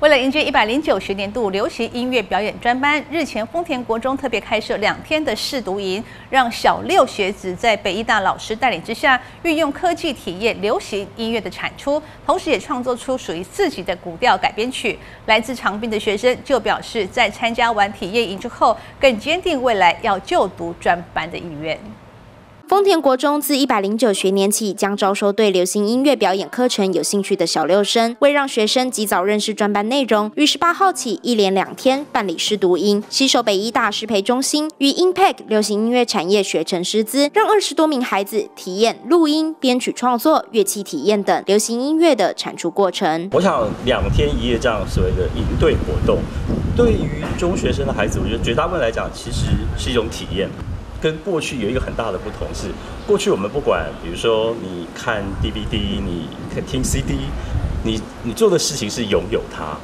为了迎接一百零九学年度流行音乐表演专班，日前丰田国中特别开设两天的试读营，让小六学子在北艺大老师带领之下，运用科技体验流行音乐的产出，同时也创作出属于自己的古调改编曲。来自长滨的学生就表示，在参加完体验营之后，更坚定未来要就读专班的意愿。丰田国中自一百零九学年起将招收对流行音乐表演课程有兴趣的小六生，为让学生及早认识专班内容，于十八号起一连两天办理试读音，携手北医大师培中心与 Impact 流行音乐产业学成师资，让二十多名孩子体验录音、编曲创作、乐器体验等流行音乐的产出过程。我想两天一夜这样所谓的营队活动，对于中学生的孩子，我觉得绝大部分来讲，其实是一种体验。跟过去有一个很大的不同是，过去我们不管，比如说你看 DVD，你听 CD，你你做的事情是拥有它，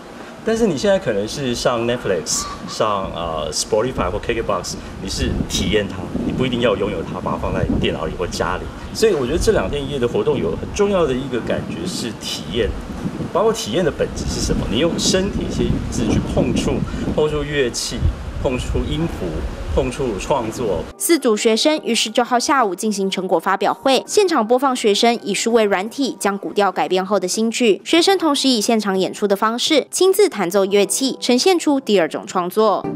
但是你现在可能是上 Netflix，上呃 Spotify 或 KKBox，你是体验它，你不一定要拥有它，把它放在电脑里或家里。所以我觉得这两天一夜的活动有很重要的一个感觉是体验，包括体验的本质是什么？你用身体去自去碰触，碰触乐器，碰触音符。碰触创作，四组学生于十九号下午进行成果发表会，现场播放学生以数位软体将古调改编后的新曲。学生同时以现场演出的方式，亲自弹奏乐器，呈现出第二种创作。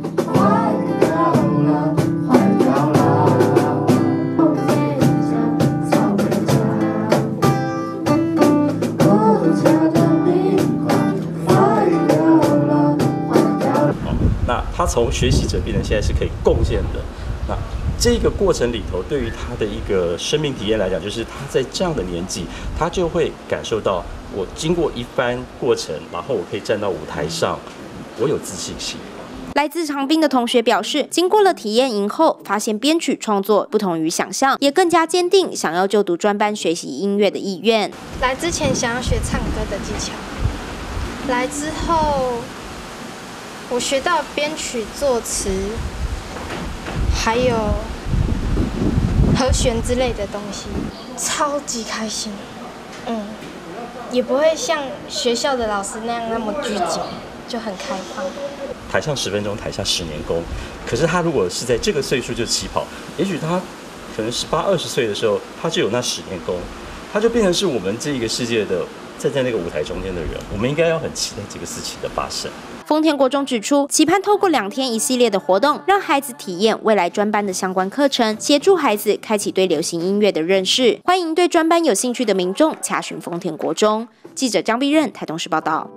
那他从学习者变成现在是可以贡献的，那这个过程里头，对于他的一个生命体验来讲，就是他在这样的年纪，他就会感受到，我经过一番过程，然后我可以站到舞台上，我有自信心。来自长滨的同学表示，经过了体验营后，发现编曲创作不同于想象，也更加坚定想要就读专班学习音乐的意愿。来之前想要学唱歌的技巧，来之后。我学到编曲、作词，还有和弦之类的东西，超级开心。嗯，也不会像学校的老师那样那么拘谨，就很开放。台上十分钟，台下十年功。可是他如果是在这个岁数就起跑，也许他可能十八、二十岁的时候，他就有那十年功，他就变成是我们这一个世界的站在那个舞台中间的人。我们应该要很期待这个事情的发生。丰田国中指出，期盼透过两天一系列的活动，让孩子体验未来专班的相关课程，协助孩子开启对流行音乐的认识。欢迎对专班有兴趣的民众查询丰田国中。记者张碧任台东市报道。